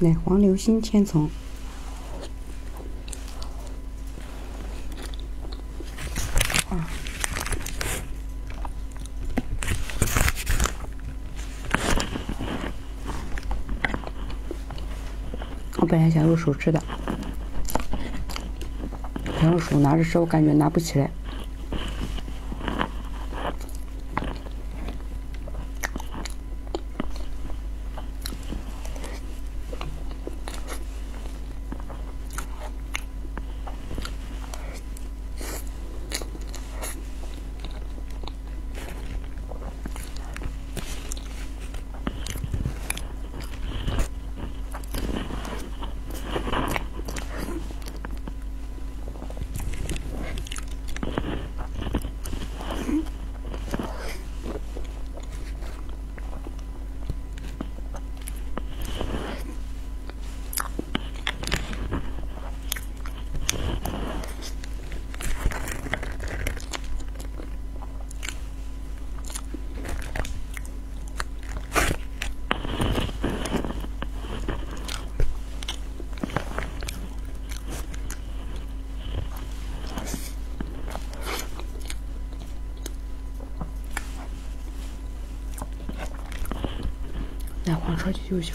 来黄流心千层。我本来想用手吃的，然后手拿着吃，我感觉拿不起来。奶，黄超级优秀。